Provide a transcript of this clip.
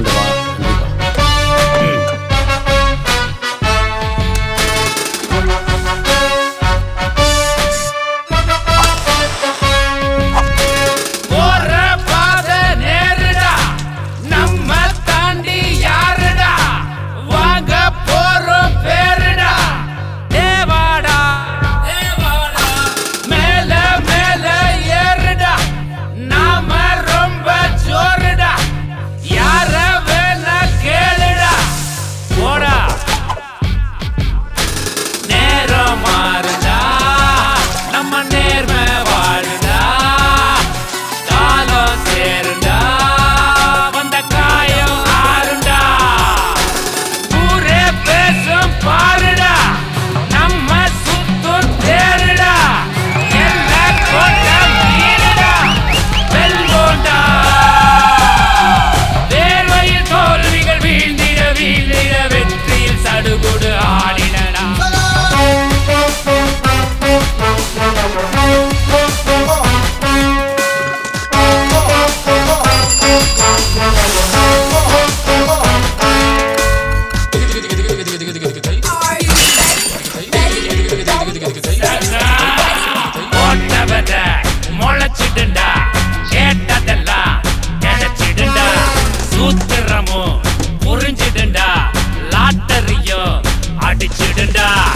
underline. attitude and die.